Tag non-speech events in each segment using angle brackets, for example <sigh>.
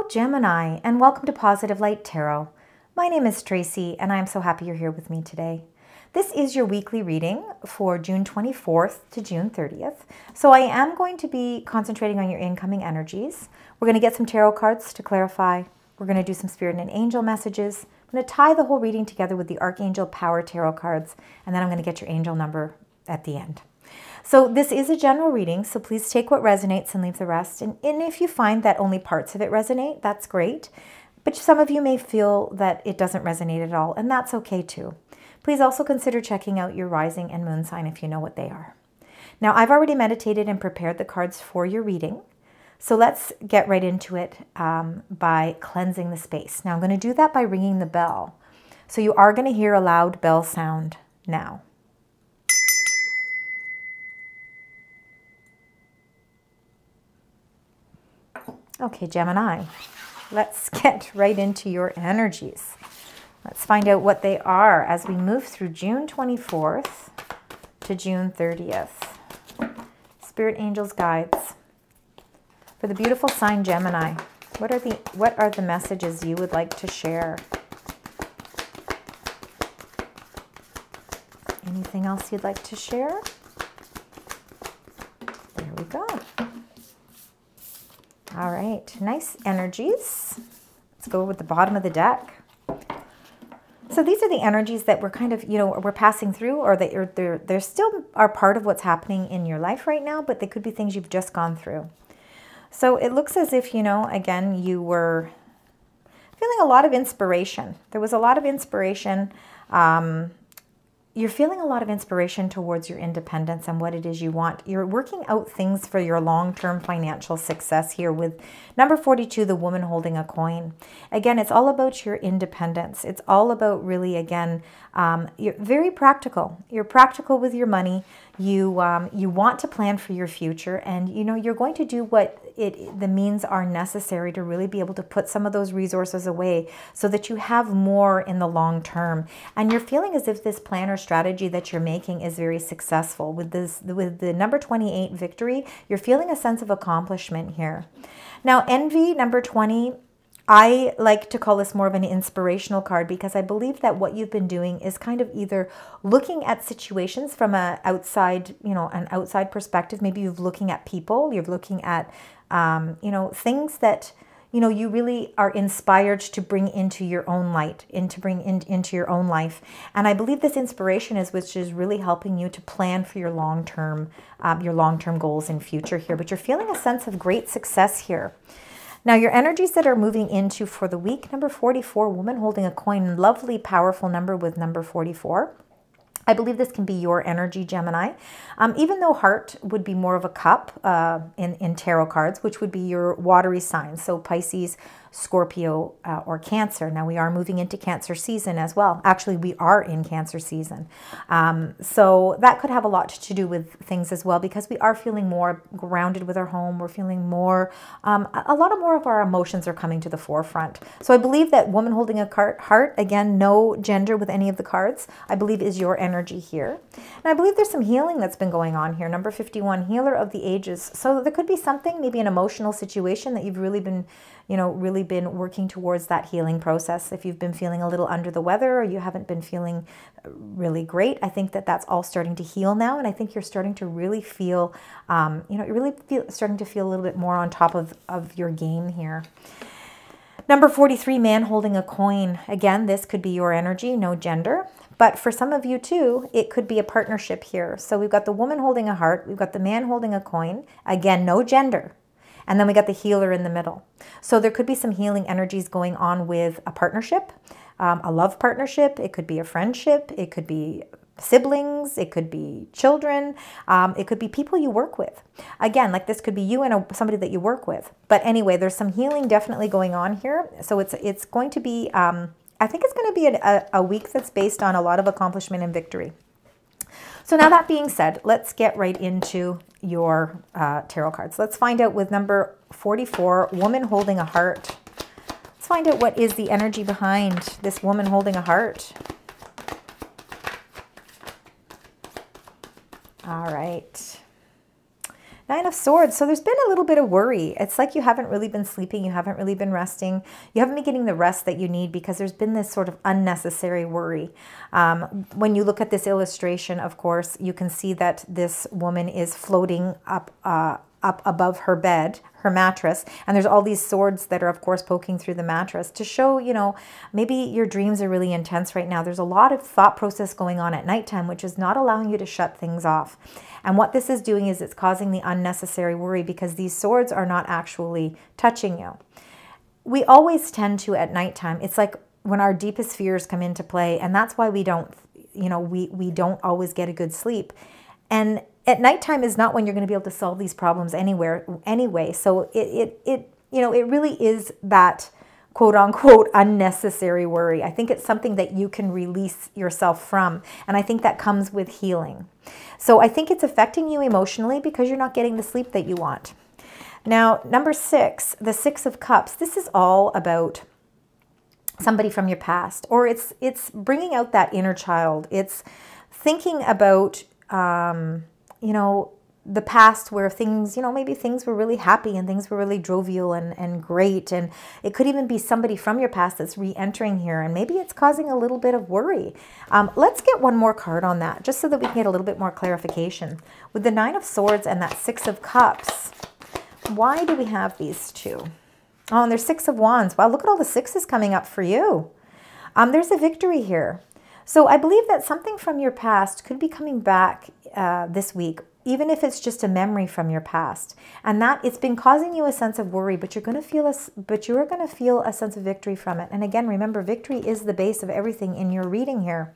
Hello, Gemini, and welcome to Positive Light Tarot. My name is Tracy, and I am so happy you're here with me today. This is your weekly reading for June 24th to June 30th. So, I am going to be concentrating on your incoming energies. We're going to get some tarot cards to clarify. We're going to do some spirit and angel messages. I'm going to tie the whole reading together with the Archangel Power Tarot cards, and then I'm going to get your angel number at the end. So this is a general reading, so please take what resonates and leave the rest. And, and if you find that only parts of it resonate, that's great. But some of you may feel that it doesn't resonate at all, and that's okay too. Please also consider checking out your rising and moon sign if you know what they are. Now, I've already meditated and prepared the cards for your reading. So let's get right into it um, by cleansing the space. Now, I'm going to do that by ringing the bell. So you are going to hear a loud bell sound now. Okay, Gemini, let's get right into your energies. Let's find out what they are as we move through June 24th to June 30th. Spirit angels guides. For the beautiful sign Gemini, what are the what are the messages you would like to share? Anything else you'd like to share? There we go. All right, nice energies. Let's go with the bottom of the deck. So these are the energies that we're kind of, you know, we're passing through or that you're, they're, they're still are part of what's happening in your life right now, but they could be things you've just gone through. So it looks as if, you know, again, you were feeling a lot of inspiration. There was a lot of inspiration um, you're feeling a lot of inspiration towards your independence and what it is you want. You're working out things for your long term financial success here with number 42, the woman holding a coin. Again, it's all about your independence. It's all about really, again, um, you're very practical. You're practical with your money. You um, you want to plan for your future, and you know you're going to do what it the means are necessary to really be able to put some of those resources away, so that you have more in the long term. And you're feeling as if this plan or strategy that you're making is very successful with this with the number 28 victory. You're feeling a sense of accomplishment here. Now, envy number 20 I like to call this more of an inspirational card because I believe that what you've been doing is kind of either looking at situations from a outside, you know, an outside perspective. Maybe you're looking at people, you're looking at, um, you know, things that you know you really are inspired to bring into your own light into bring in, into your own life. And i believe this inspiration is which is really helping you to plan for your long term um, your long term goals in future here. But you're feeling a sense of great success here now, your energies that are moving into for the week, number 44, woman holding a coin, lovely, powerful number with number 44. I believe this can be your energy, Gemini. Um, even though heart would be more of a cup uh, in, in tarot cards, which would be your watery sign. So Pisces, Scorpio, uh, or Cancer. Now we are moving into Cancer season as well. Actually, we are in Cancer season. Um, so that could have a lot to do with things as well because we are feeling more grounded with our home. We're feeling more, um, a lot of more of our emotions are coming to the forefront. So I believe that woman holding a card, heart, again, no gender with any of the cards, I believe is your energy here. And I believe there's some healing that's been going on here. Number 51, healer of the ages. So there could be something, maybe an emotional situation that you've really been you know, really been working towards that healing process. If you've been feeling a little under the weather or you haven't been feeling really great, I think that that's all starting to heal now. And I think you're starting to really feel, um, you know, you're really feel, starting to feel a little bit more on top of, of your game here. Number 43, man holding a coin. Again, this could be your energy, no gender. But for some of you too, it could be a partnership here. So we've got the woman holding a heart, we've got the man holding a coin. Again, no gender. And then we got the healer in the middle. So there could be some healing energies going on with a partnership, um, a love partnership. It could be a friendship. It could be siblings, it could be children, um, it could be people you work with. Again, like this could be you and a, somebody that you work with. But anyway, there's some healing definitely going on here. So it's it's going to be, um, I think it's going to be a, a week that's based on a lot of accomplishment and victory. So now that being said, let's get right into your uh, tarot cards. Let's find out with number 44, woman holding a heart. Let's find out what is the energy behind this woman holding a heart. All right. Nine of Swords. So there's been a little bit of worry. It's like you haven't really been sleeping. You haven't really been resting. You haven't been getting the rest that you need because there's been this sort of unnecessary worry. Um, when you look at this illustration, of course, you can see that this woman is floating up uh, up above her bed, her mattress, and there's all these swords that are, of course, poking through the mattress to show, you know, maybe your dreams are really intense right now. There's a lot of thought process going on at nighttime, which is not allowing you to shut things off. And what this is doing is it's causing the unnecessary worry because these swords are not actually touching you. We always tend to at nighttime, it's like when our deepest fears come into play, and that's why we don't, you know, we, we don't always get a good sleep. And at nighttime is not when you're going to be able to solve these problems anywhere anyway. So it, it, it you know, it really is that quote unquote unnecessary worry. I think it's something that you can release yourself from. And I think that comes with healing. So I think it's affecting you emotionally because you're not getting the sleep that you want. Now, number six, the Six of Cups. This is all about somebody from your past, or it's it's bringing out that inner child. It's thinking about um, you know, the past where things, you know, maybe things were really happy and things were really jovial and, and great. And it could even be somebody from your past that's re entering here and maybe it's causing a little bit of worry. Um, let's get one more card on that just so that we can get a little bit more clarification. With the Nine of Swords and that Six of Cups, why do we have these two? Oh, and there's Six of Wands. Wow, look at all the sixes coming up for you. Um, there's a victory here. So I believe that something from your past could be coming back uh, this week, even if it's just a memory from your past, and that it's been causing you a sense of worry, but you're going to feel a, but you are going to feel a sense of victory from it. And again, remember, victory is the base of everything in your reading here.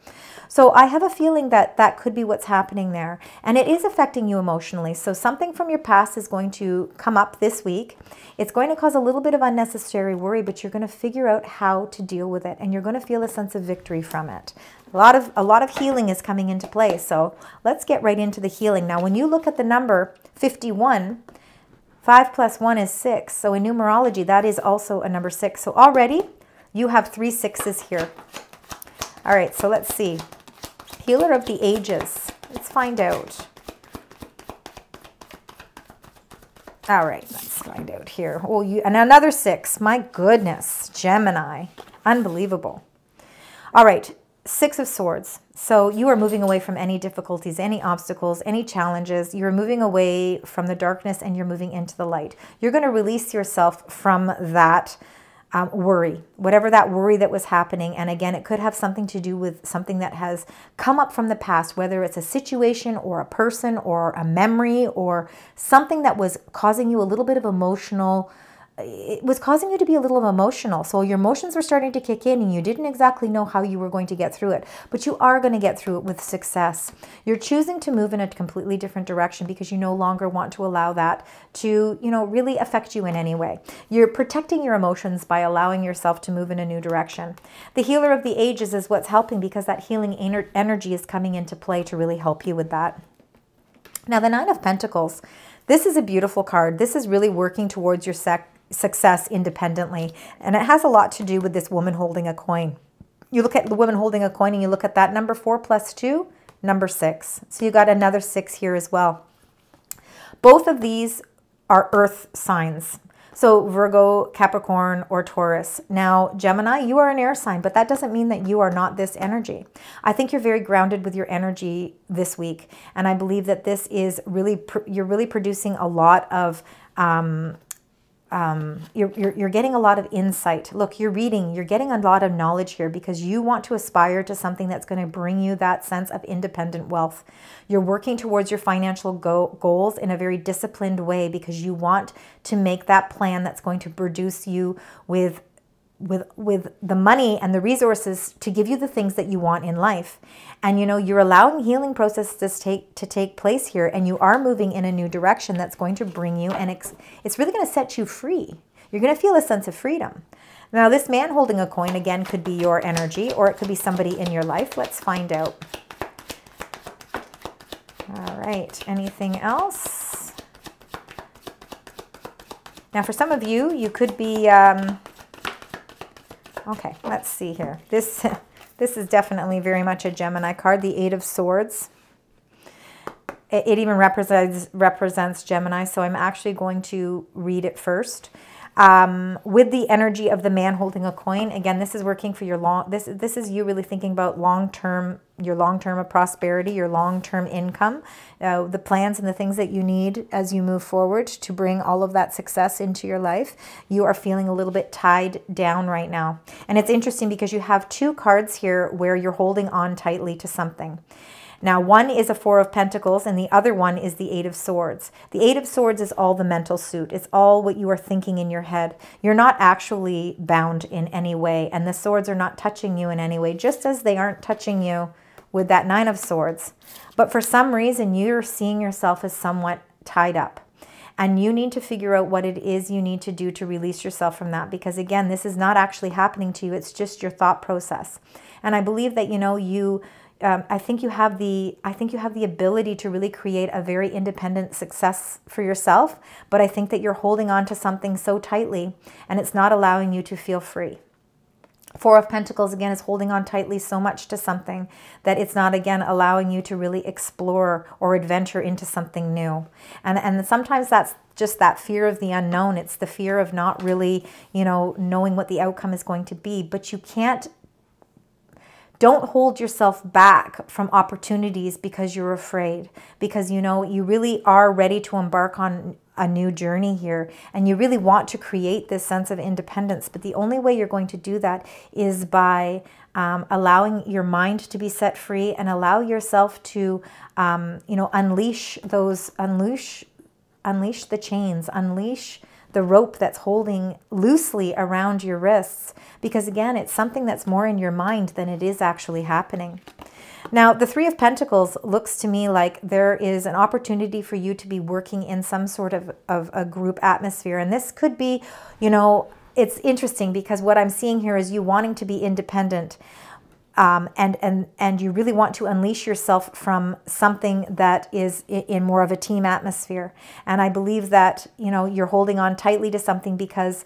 So I have a feeling that that could be what's happening there, and it is affecting you emotionally. So something from your past is going to come up this week. It's going to cause a little bit of unnecessary worry, but you're going to figure out how to deal with it, and you're going to feel a sense of victory from it. A lot of a lot of healing is coming into play. So let's get right into the healing. Now, when you look at the number 51, 5 plus 1 is 6. So in numerology, that is also a number 6. So already you have three sixes here. All right, so let's see. Healer of the ages. Let's find out. All right, let's find out here. Oh, you and another six. My goodness, Gemini. Unbelievable. All right, Six of Swords. So you are moving away from any difficulties, any obstacles, any challenges. You're moving away from the darkness and you're moving into the light. You're going to release yourself from that um, worry, whatever that worry that was happening. And again, it could have something to do with something that has come up from the past, whether it's a situation or a person or a memory or something that was causing you a little bit of emotional it was causing you to be a little emotional. So your emotions were starting to kick in and you didn't exactly know how you were going to get through it, but you are going to get through it with success. You're choosing to move in a completely different direction because you no longer want to allow that to, you know, really affect you in any way. You're protecting your emotions by allowing yourself to move in a new direction. The healer of the ages is what's helping because that healing energy is coming into play to really help you with that. Now, the Nine of Pentacles, this is a beautiful card. This is really working towards your sec success independently. And it has a lot to do with this woman holding a coin. You look at the woman holding a coin and you look at that number four plus two, number six. So you got another six here as well. Both of these are earth signs. So Virgo, Capricorn, or Taurus. Now, Gemini, you are an air sign, but that doesn't mean that you are not this energy. I think you're very grounded with your energy this week, and I believe that this is really you're really producing a lot of um, um, you're, you're, you're getting a lot of insight. Look, you're reading, you're getting a lot of knowledge here because you want to aspire to something that's going to bring you that sense of independent wealth. You're working towards your financial go goals in a very disciplined way because you want to make that plan that's going to produce you with with with the money and the resources to give you the things that you want in life. And you know you're allowing healing processes to take to take place here and you are moving in a new direction that's going to bring you and it's, it's really going to set you free. You're going to feel a sense of freedom. Now this man holding a coin again could be your energy or it could be somebody in your life. Let's find out. All right anything else? Now for some of you you could be um, Okay, let's see here. This, <laughs> this is definitely very much a Gemini card, the Eight of Swords. it, it even represents represents Gemini. So I'm actually going to read it first. Um, with the energy of the man holding a coin, again, this is working for your long. This this is you really thinking about long term, your long term of prosperity, your long term income, uh, the plans and the things that you need as you move forward to bring all of that success into your life. You are feeling a little bit tied down right now, and it's interesting because you have two cards here where you're holding on tightly to something. Now, one is a Four of Pentacles and the other one is the Eight of Swords. The Eight of Swords is all the mental suit. It's all what you are thinking in your head. You're not actually bound in any way and the swords are not touching you in any way, just as they aren't touching you with that Nine of Swords. But for some reason, you're seeing yourself as somewhat tied up. And you need to figure out what it is you need to do to release yourself from that. Because again, this is not actually happening to you. It's just your thought process. And I believe that, you know, you um, I think you have the I think you have the ability to really create a very independent success for yourself, but I think that you're holding on to something so tightly and it's not allowing you to feel free. Four of Pentacles again is holding on tightly so much to something that it's not again allowing you to really explore or adventure into something new. And and sometimes that's just that fear of the unknown. It's the fear of not really, you know, knowing what the outcome is going to be, but you can't don't hold yourself back from opportunities because you're afraid, because you know you really are ready to embark on a new journey here and you really want to create this sense of independence. But the only way you're going to do that is by um, allowing your mind to be set free and allow yourself to, um, you know, unleash those, unleash, unleash the chains, unleash the rope that's holding loosely around your wrists because again it's something that's more in your mind than it is actually happening. Now, the Three of Pentacles looks to me like there is an opportunity for you to be working in some sort of, of a group atmosphere. And this could be, you know, it's interesting because what I'm seeing here is you wanting to be independent um, and and and you really want to unleash yourself from something that is in more of a team atmosphere. And I believe that you know you're holding on tightly to something because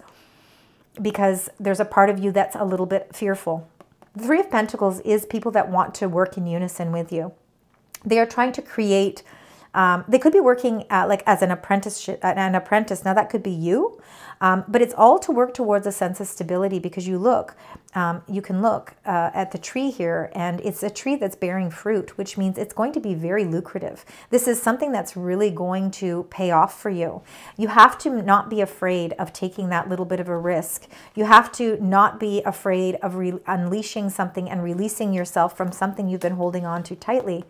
because there's a part of you that's a little bit fearful. The Three of Pentacles is people that want to work in unison with you. They are trying to create um, they could be working at, like as an apprenticeship, an apprentice. Now that could be you, um, but it's all to work towards a sense of stability because you look, um, you can look uh, at the tree here, and it's a tree that's bearing fruit, which means it's going to be very lucrative. This is something that's really going to pay off for you. You have to not be afraid of taking that little bit of a risk. You have to not be afraid of unleashing something and releasing yourself from something you've been holding on to tightly.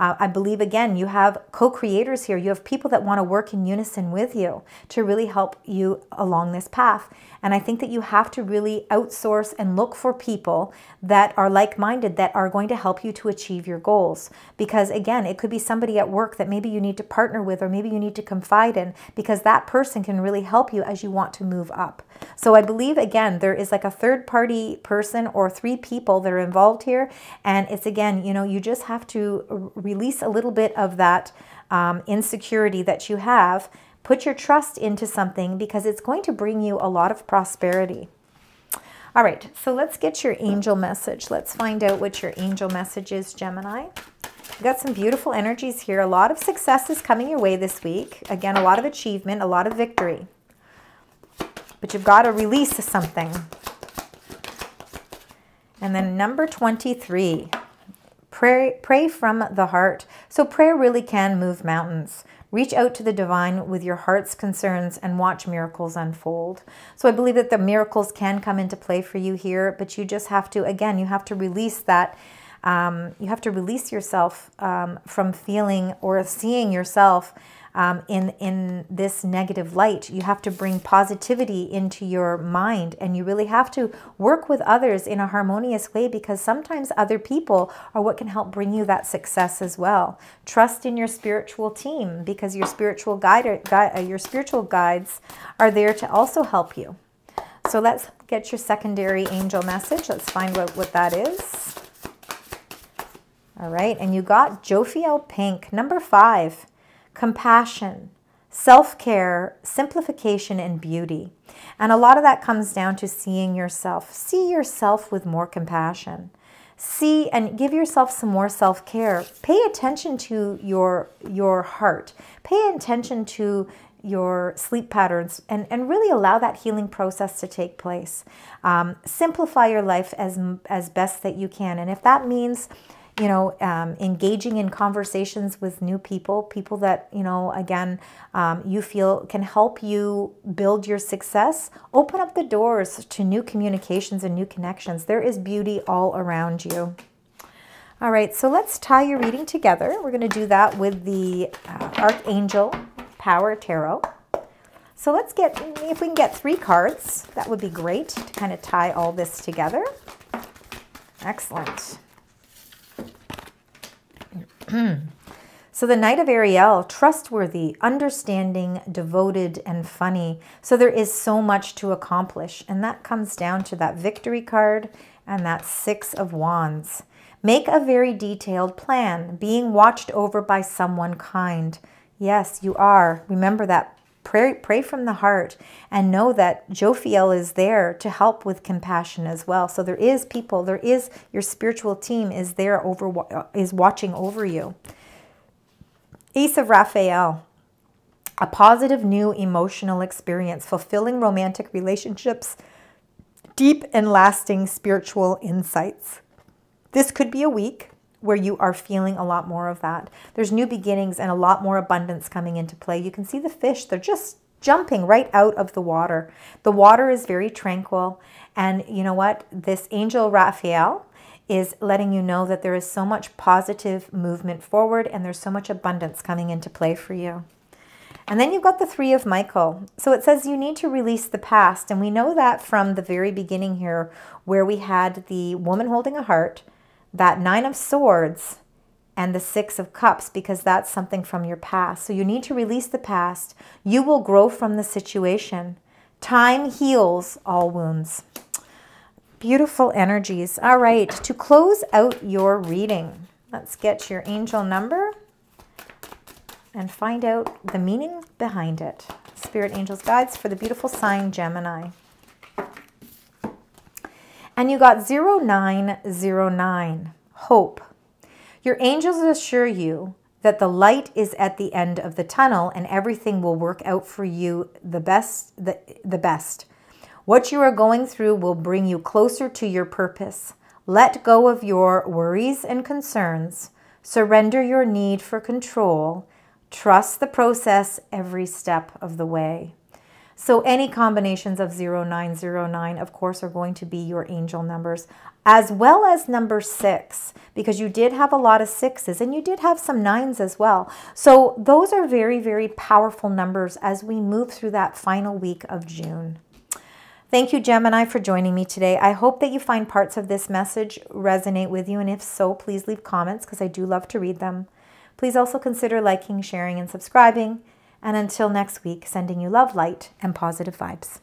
Uh, I believe, again, you have co-creators here. You have people that want to work in unison with you to really help you along this path. And I think that you have to really outsource and look for people that are like minded that are going to help you to achieve your goals. Because again, it could be somebody at work that maybe you need to partner with or maybe you need to confide in because that person can really help you as you want to move up. So I believe, again, there is like a third party person or three people that are involved here. And it's again, you know, you just have to release a little bit of that um, insecurity that you have Put your trust into something because it's going to bring you a lot of prosperity. All right, so let's get your angel message. Let's find out what your angel message is, Gemini. You've got some beautiful energies here. A lot of success is coming your way this week. Again, a lot of achievement, a lot of victory. But you've got to release something. And then number 23, pray, pray from the heart. So prayer really can move mountains. Reach out to the divine with your heart's concerns and watch miracles unfold. So I believe that the miracles can come into play for you here, but you just have to, again, you have to release that. Um, you have to release yourself um, from feeling or seeing yourself um, in in this negative light. You have to bring positivity into your mind, and you really have to work with others in a harmonious way because sometimes other people are what can help bring you that success as well. Trust in your spiritual team because your spiritual guide, guide uh, your spiritual guides are there to also help you. So let's get your secondary angel message. Let's find what, what that is. All right, and you got Jophiel Pink, number five compassion, self care, simplification, and beauty. And a lot of that comes down to seeing yourself. See yourself with more compassion. see and give yourself some more self-care. Pay attention to your your heart. Pay attention to your sleep patterns and, and really allow that healing process to take place. Um, simplify your life as, as best that you can. And if that means you know, um, engaging in conversations with new people, people that, you know, again, um, you feel can help you build your success, open up the doors to new communications and new connections. There is beauty all around you. All right, so let's tie your reading together. We're going to do that with the uh, Archangel Power Tarot. So let's get, if we can get three cards, that would be great to kind of tie all this together. Excellent. So the Knight of Ariel, trustworthy, understanding, devoted, and funny. So there is so much to accomplish. And that comes down to that victory card and that Six of Wands. Make a very detailed plan, being watched over by someone kind. Yes, you are. Remember that Pray, pray from the heart and know that Jophiel is there to help with compassion as well. So there is people, there is your spiritual team is there over is watching over you. Ace of Raphael. A positive new emotional experience, fulfilling romantic relationships, deep and lasting spiritual insights. This could be a week where you are feeling a lot more of that. There's new beginnings and a lot more abundance coming into play. You can see the fish, they're just jumping right out of the water. The water is very tranquil. And you know what? This angel Raphael is letting you know that there is so much positive movement forward and there's so much abundance coming into play for you. And then you've got the three of Michael. So it says you need to release the past. And we know that from the very beginning here, where we had the woman holding a heart, that Nine of Swords and the Six of Cups because that's something from your past. So you need to release the past. You will grow from the situation. Time heals all wounds. Beautiful energies. All right, to close out your reading, let's get your angel number and find out the meaning behind it. Spirit Angels Guides for the beautiful sign Gemini. And you got 0909, hope. Your angels assure you that the light is at the end of the tunnel and everything will work out for you the best the, the best. What you are going through will bring you closer to your purpose. Let go of your worries and concerns. Surrender your need for control. Trust the process every step of the way. So any combinations of 0909, of course, are going to be your angel numbers, as well as number six, because you did have a lot of sixes and you did have some nines as well. So those are very, very powerful numbers as we move through that final week of June. Thank you, Gemini, for joining me today. I hope that you find parts of this message resonate with you, and if so, please leave comments because I do love to read them. Please also consider liking, sharing, and subscribing. And until next week, sending you love, light, and positive vibes.